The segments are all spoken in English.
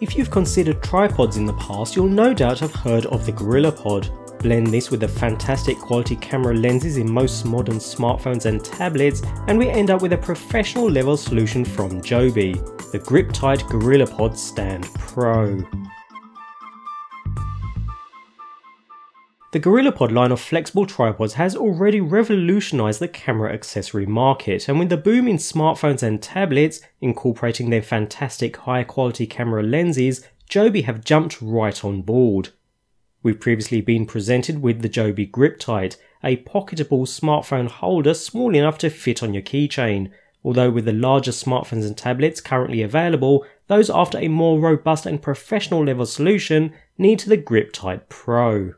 If you've considered tripods in the past, you'll no doubt have heard of the GorillaPod. Blend this with the fantastic quality camera lenses in most modern smartphones and tablets, and we end up with a professional level solution from Joby, the GripTight GorillaPod Stand Pro. The GorillaPod line of flexible tripods has already revolutionized the camera accessory market, and with the boom in smartphones and tablets incorporating their fantastic high quality camera lenses, Joby have jumped right on board. We've previously been presented with the Joby GripTight, a pocketable smartphone holder small enough to fit on your keychain, although with the larger smartphones and tablets currently available, those after a more robust and professional level solution need the GripTight Pro.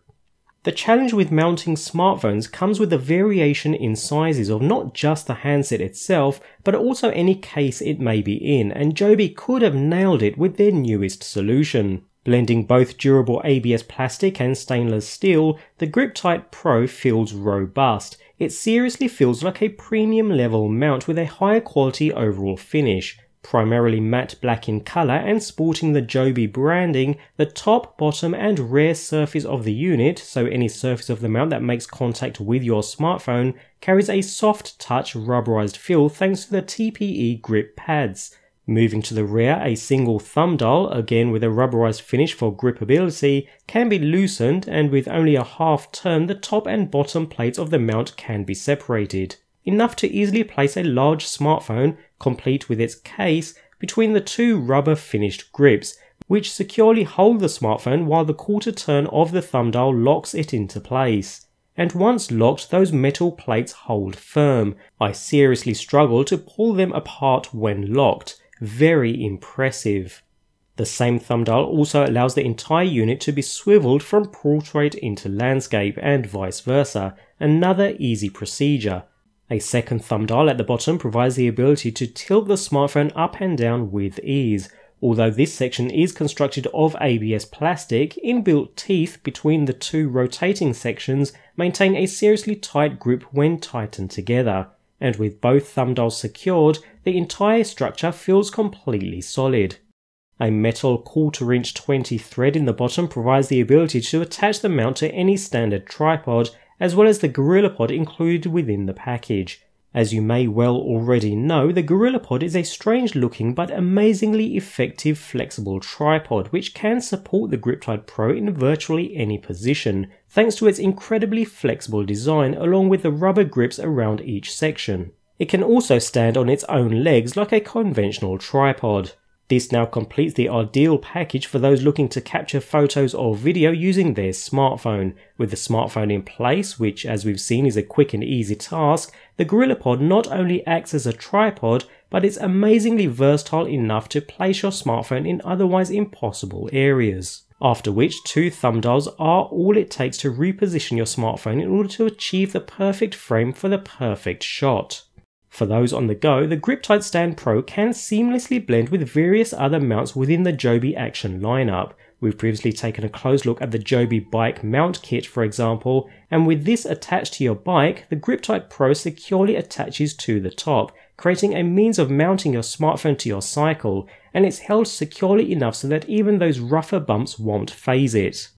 The challenge with mounting smartphones comes with the variation in sizes of not just the handset itself, but also any case it may be in, and Joby could have nailed it with their newest solution. Blending both durable ABS plastic and stainless steel, the GripTight Pro feels robust. It seriously feels like a premium level mount with a higher quality overall finish primarily matte black in colour and sporting the Joby branding, the top, bottom and rear surface of the unit, so any surface of the mount that makes contact with your smartphone, carries a soft touch rubberized feel thanks to the TPE grip pads. Moving to the rear, a single thumb dial, again with a rubberized finish for gripability, can be loosened and with only a half turn the top and bottom plates of the mount can be separated enough to easily place a large smartphone, complete with its case, between the two rubber finished grips, which securely hold the smartphone while the quarter turn of the thumb dial locks it into place. And once locked, those metal plates hold firm. I seriously struggle to pull them apart when locked. Very impressive. The same thumb dial also allows the entire unit to be swiveled from portrait into landscape and vice versa, another easy procedure. A second thumb dial at the bottom provides the ability to tilt the smartphone up and down with ease. Although this section is constructed of ABS plastic, inbuilt teeth between the two rotating sections maintain a seriously tight grip when tightened together, and with both thumb dials secured, the entire structure feels completely solid. A metal quarter inch 20 thread in the bottom provides the ability to attach the mount to any standard tripod as well as the GorillaPod included within the package. As you may well already know, the GorillaPod is a strange looking but amazingly effective flexible tripod which can support the GripTight Pro in virtually any position, thanks to its incredibly flexible design along with the rubber grips around each section. It can also stand on its own legs like a conventional tripod. This now completes the ideal package for those looking to capture photos or video using their smartphone. With the smartphone in place, which as we've seen is a quick and easy task, the GorillaPod not only acts as a tripod, but it's amazingly versatile enough to place your smartphone in otherwise impossible areas. After which, two thumb dials are all it takes to reposition your smartphone in order to achieve the perfect frame for the perfect shot. For those on the go, the GripTight Stand Pro can seamlessly blend with various other mounts within the Joby Action lineup. We've previously taken a close look at the Joby Bike Mount Kit for example, and with this attached to your bike, the GripTight Pro securely attaches to the top, creating a means of mounting your smartphone to your cycle, and it's held securely enough so that even those rougher bumps won't phase it.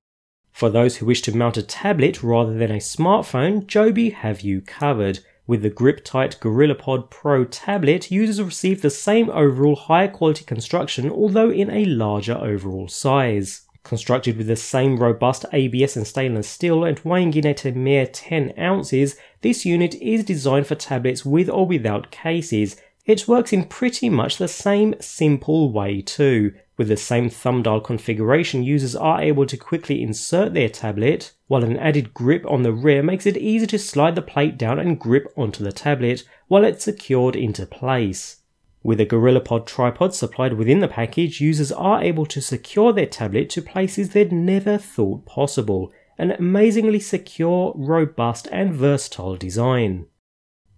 For those who wish to mount a tablet rather than a smartphone, Joby have you covered. With the GripTight GorillaPod Pro tablet, users receive the same overall higher quality construction although in a larger overall size. Constructed with the same robust ABS and stainless steel and weighing in at a mere 10 ounces, this unit is designed for tablets with or without cases. It works in pretty much the same simple way too, with the same thumb dial configuration, users are able to quickly insert their tablet, while an added grip on the rear makes it easy to slide the plate down and grip onto the tablet while it's secured into place. With a GorillaPod tripod supplied within the package, users are able to secure their tablet to places they'd never thought possible, an amazingly secure, robust and versatile design.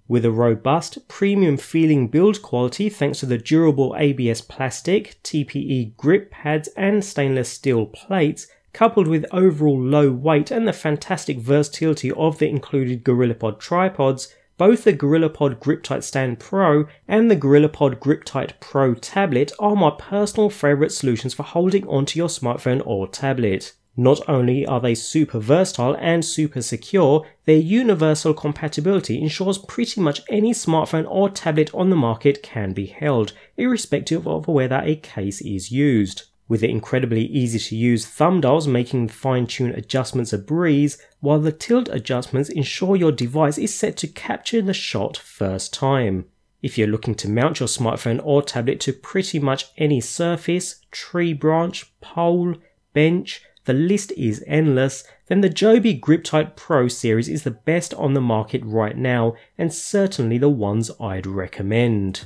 With a robust, premium feeling build quality thanks to the durable ABS plastic, TPE grip pads and stainless steel plates, coupled with overall low weight and the fantastic versatility of the included GorillaPod tripods, Both the GorillaPod GripTight Stand Pro and the GorillaPod GripTight Pro tablet are my personal favourite solutions for holding onto your smartphone or tablet. Not only are they super versatile and super secure, their universal compatibility ensures pretty much any smartphone or tablet on the market can be held, irrespective of whether a case is used. With the incredibly easy to use thumb dials making fine tune adjustments a breeze, while the tilt adjustments ensure your device is set to capture the shot first time. If you're looking to mount your smartphone or tablet to pretty much any surface, tree branch, pole, bench, the list is endless, then the Joby GripTight Pro series is the best on the market right now and certainly the ones I'd recommend.